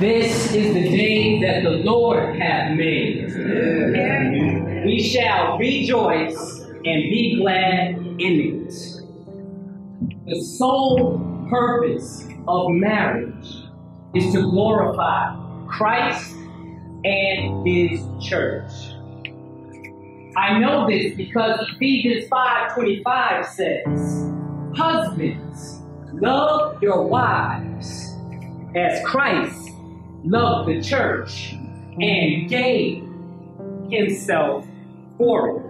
This is the day that the Lord hath made. We shall rejoice and be glad in it. The sole purpose of marriage is to glorify Christ and his church. I know this because Ephesians 5:25 says, "Husbands, love your wives as Christ loved the church and gave himself for it."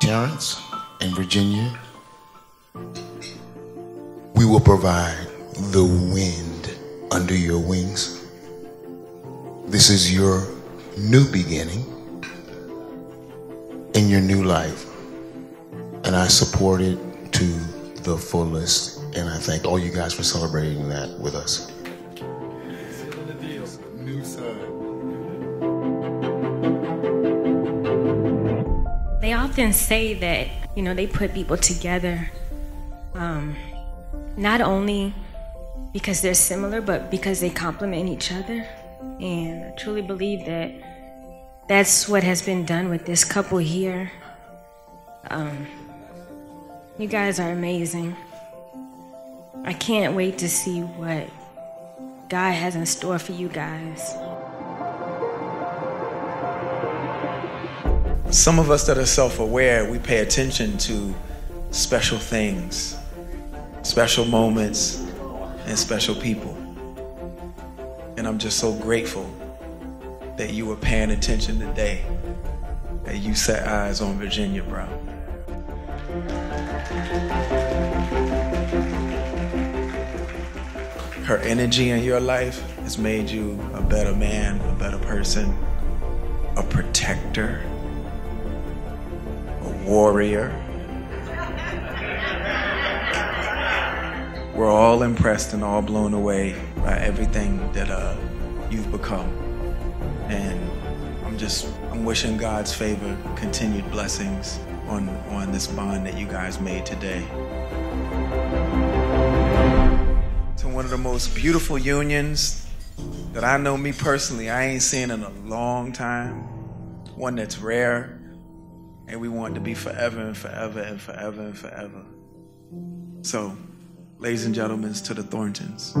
Terrence and Virginia, we will provide the wind under your wings. This is your new beginning in your new life. And I support it to the fullest. And I thank all you guys for celebrating that with us. They often say that, you know, they put people together um, not only because they're similar, but because they complement each other. And I truly believe that that's what has been done with this couple here. Um, you guys are amazing. I can't wait to see what God has in store for you guys. Some of us that are self aware, we pay attention to special things, special moments, and special people. And I'm just so grateful that you were paying attention today, that you set eyes on Virginia Brown. Her energy in your life has made you a better man, a better person, a protector a warrior. We're all impressed and all blown away by everything that uh, you've become. And I'm just, I'm wishing God's favor, continued blessings on, on this bond that you guys made today. To one of the most beautiful unions that I know me personally, I ain't seen in a long time. One that's rare and we want to be forever and forever and forever and forever. So, ladies and gentlemen, to the Thorntons.